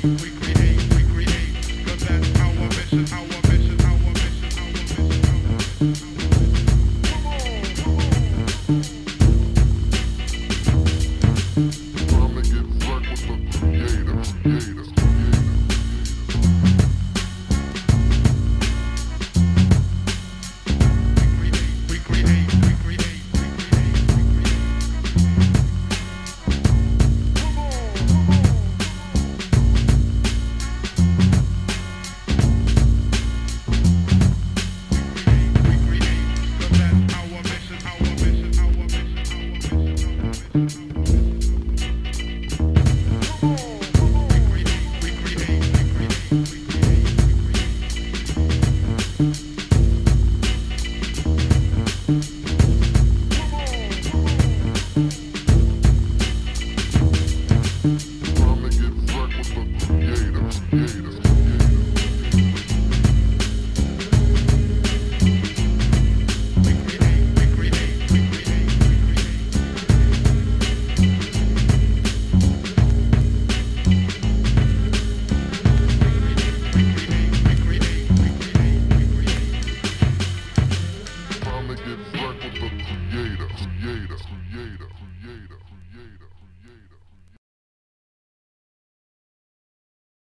thank mm -hmm. you creator, creator, creator, creator.